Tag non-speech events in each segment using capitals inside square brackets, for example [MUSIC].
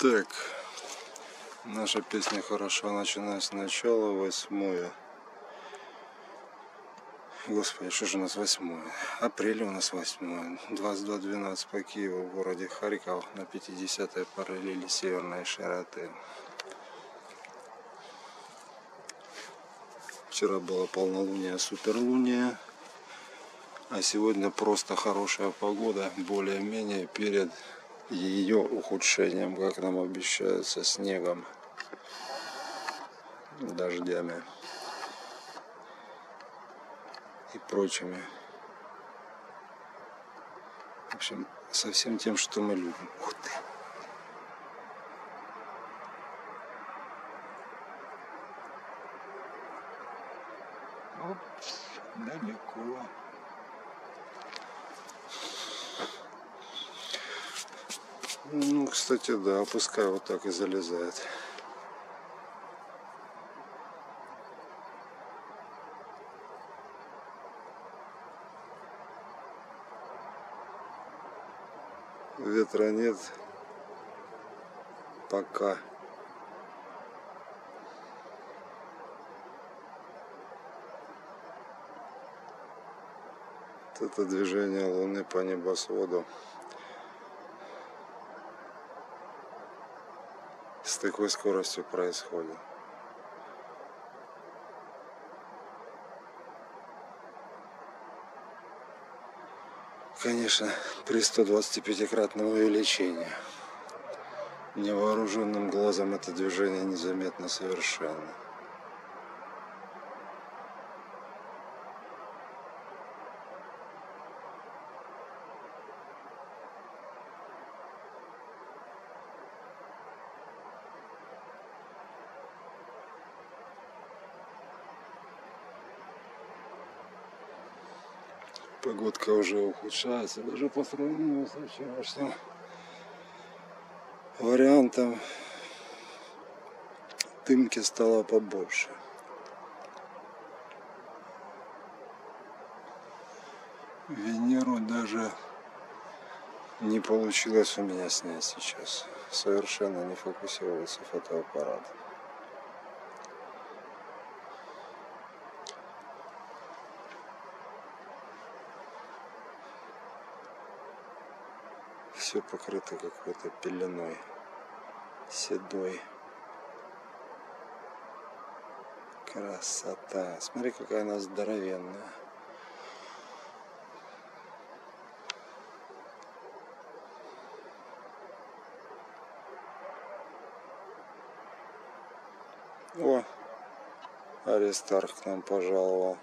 Так, наша песня хорошо начиная сначала, восьмое. Господи, что же у нас восьмое? Апрель у нас восьмое. 22.12 по Киеву в городе Харьков на 50-й параллели северной широты. Вчера было полнолуние, суперлуние. А сегодня просто хорошая погода, более-менее перед ее ухудшением, как нам обещают, со снегом, дождями и прочими. В общем, со всем тем, что мы любим. Ух ты! Оп, далеко. Ну, кстати, да, пускай вот так и залезает. Ветра нет. Пока. Это движение Луны по небосводу. С такой скоростью происходит. Конечно, при 125-кратном увеличении. Невооруженным глазом это движение незаметно совершенно. Погодка уже ухудшается, даже по сравнению с вчерашним вариантом дымки стало побольше. Венеру даже не получилось у меня снять сейчас. Совершенно не фокусируется фотоаппарат. Все покрыто какой-то пеленой седой. Красота. Смотри, какая она здоровенная. О, Аристарх к нам пожаловал.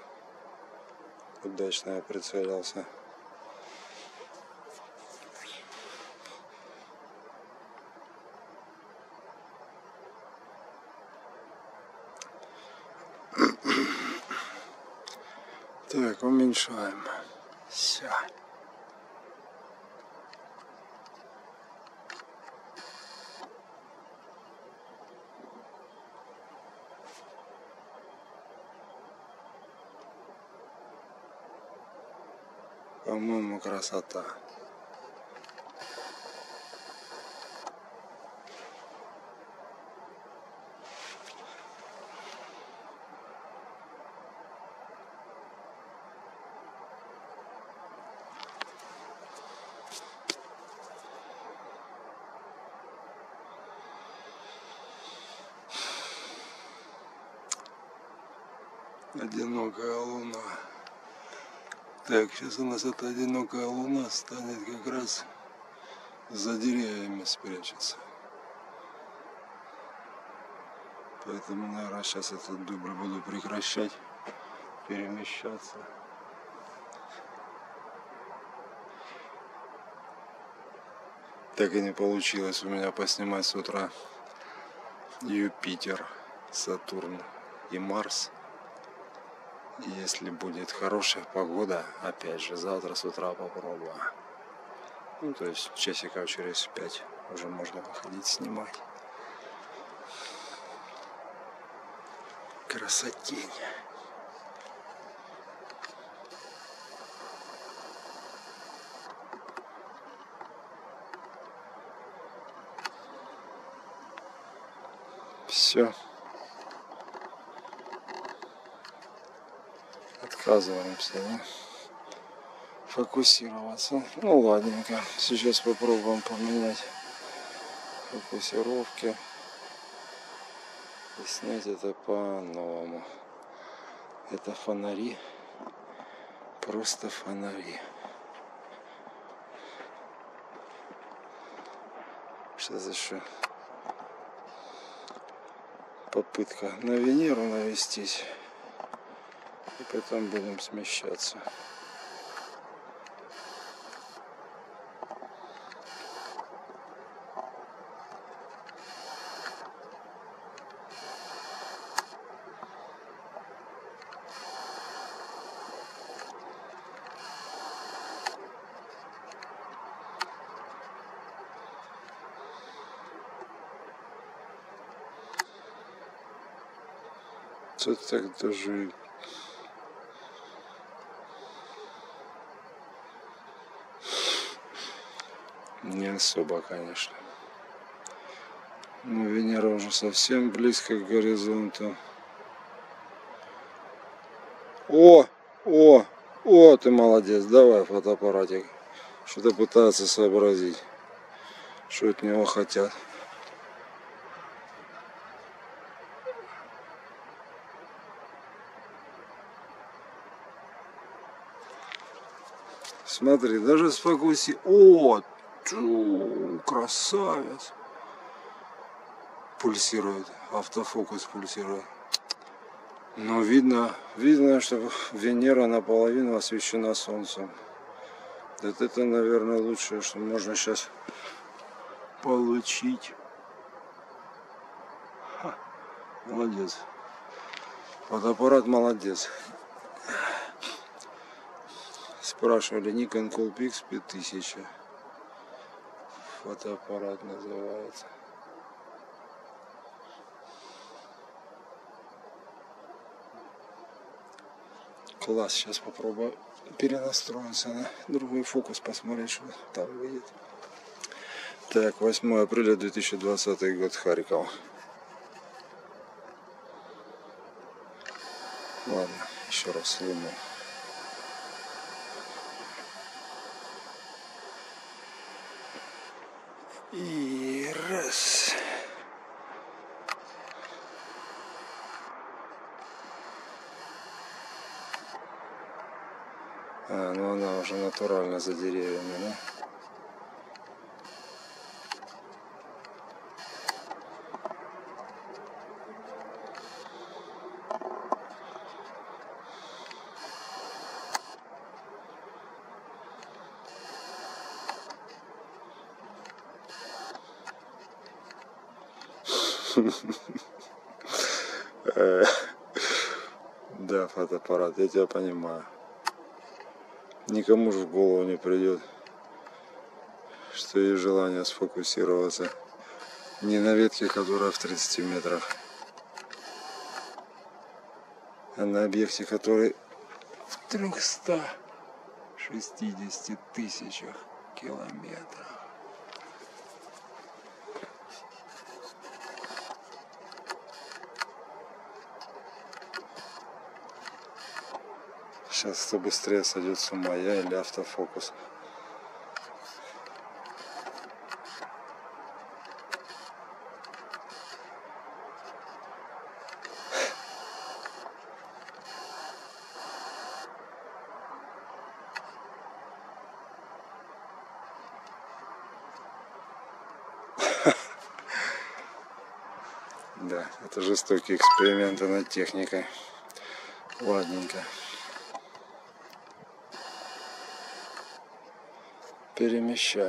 Удачно я прицелился. Так, уменьшаем. Все. По-моему, красота. Одинокая луна. Так, сейчас у нас эта одинокая луна станет как раз за деревьями спрячется. Поэтому, наверное, сейчас этот дубль буду прекращать перемещаться. Так и не получилось у меня поснимать с утра Юпитер, Сатурн и Марс. Если будет хорошая погода, опять же, завтра с утра попробую. Ну, то есть часиков через пять уже можно выходить снимать. Красотень. Все. Отказываемся, да? Фокусироваться. Ну ладненько. Сейчас попробуем поменять фокусировки. И снять это по-новому. Это фонари. Просто фонари. Сейчас еще попытка на Венеру навестись. И потом будем смещаться. Це так даже не особо, конечно. Но Венера уже совсем близко к горизонту. О, о, о, ты молодец, давай фотоаппаратик. Что-то пытается сообразить, что от него хотят. Смотри, даже сфокуси. О, чу, красавец. Пульсирует, автофокус пульсирует. Но видно, видно, что Венера наполовину освещена Солнцем. Вот это, наверное, лучшее, что можно сейчас получить. Ха, молодец. Фотоаппарат молодец. Спрашивали Nikon Coolpix 5000. Фотоаппарат называется. Класс, сейчас попробую перенастроиться на другой фокус, посмотреть, что там выйдет. Так, 8 апреля 2020 год, Харьков. Ладно, еще раз луну. И раз. А, ну она уже натурально за деревьями, да? Да, фотоаппарат, я тебя понимаю. Никому же в голову не придет, что есть желание сфокусироваться не на ветке, которая в 30 метрах, а на объекте, который в 360 тысячах километров. Сейчас кто быстрее сойдет с ума, я или автофокус. [LAUGHS] Да, это жестокие эксперименты над техникой. Ладненько. Перемещаю.